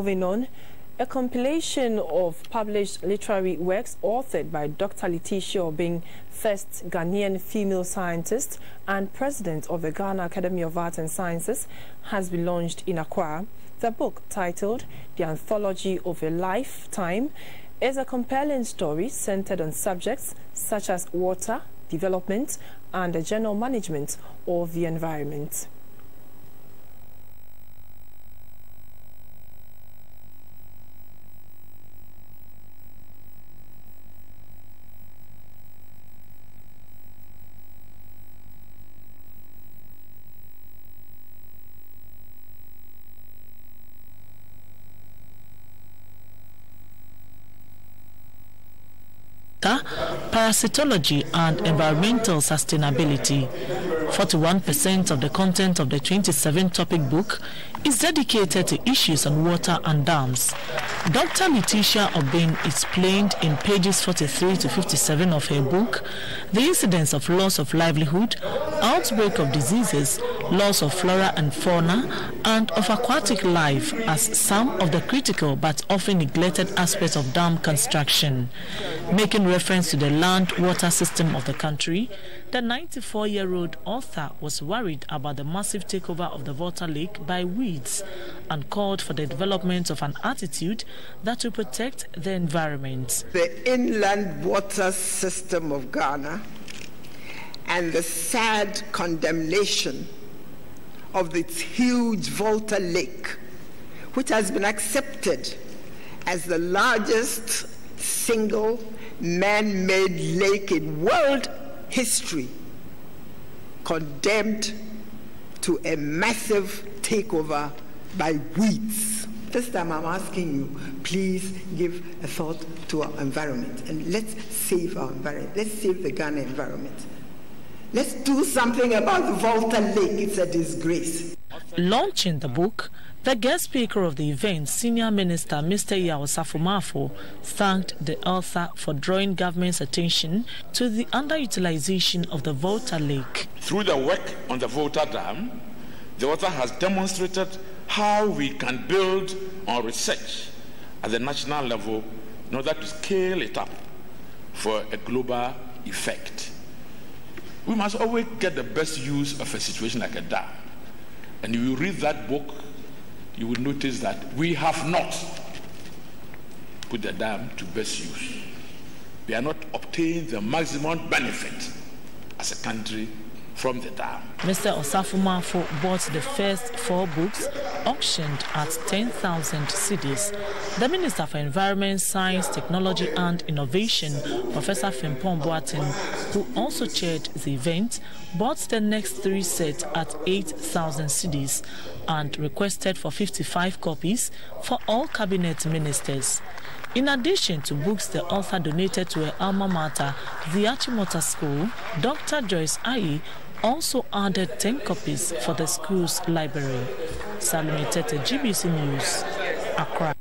Moving on, a compilation of published literary works authored by Dr. Letitia Obeng, first Ghanaian female scientist and president of the Ghana Academy of Arts and Sciences, has been launched in Accra. The book, titled The Anthology of a Lifetime, is a compelling story centered on subjects such as water, development, and the general management of the environment. Parasitology and environmental sustainability. 41% of the content of the 27 topic book is dedicated to issues on water and dams. Dr. Letitia Obeng explained in pages 43 to 57 of her book the incidence of loss of livelihood, outbreak of diseases, loss of flora and fauna, and of aquatic life as some of the critical but often neglected aspects of dam construction. Making reference to the land water system of the country, the 94 year old author was worried about the massive takeover of the Volta Lake by weeds and called for the development of an attitude that will protect the environment. The inland water system of Ghana and the sad condemnation of this huge Volta Lake, which has been accepted as the largest single man made lake in world history, condemned to a massive takeover by weeds. This time I'm asking you, please give a thought to our environment and let's save our environment. Let's save the Ghana environment. Let's do something about the Volta Lake. It's a disgrace. Launching the book, the guest speaker of the event, Senior Minister Mr. Yaw Osafo-Maafo, thanked the author for drawing government's attention to the underutilization of the Volta Lake. Through the work on the Volta Dam, the author has demonstrated how we can build on research at the national level in order to scale it up for a global effect. We must always get the best use of a situation like a dam. And if you read that book, you will notice that we have not put the dam to best use. We are not obtaining the maximum benefit as a country from the dam. Mr. Osafo-Maafo bought the first four books auctioned at 10,000 cedis. The Minister for Environment, Science, Technology and Innovation, Professor Frimpong Boateng, who also chaired the event, bought the next three sets at 8,000 cedis and requested for 55 copies for all cabinet ministers. In addition to books the author donated to her alma mater, the Achimota School, Dr. Joyce Ayi also added 10 copies for the school's library. Salome Tete, GBC News, Accra.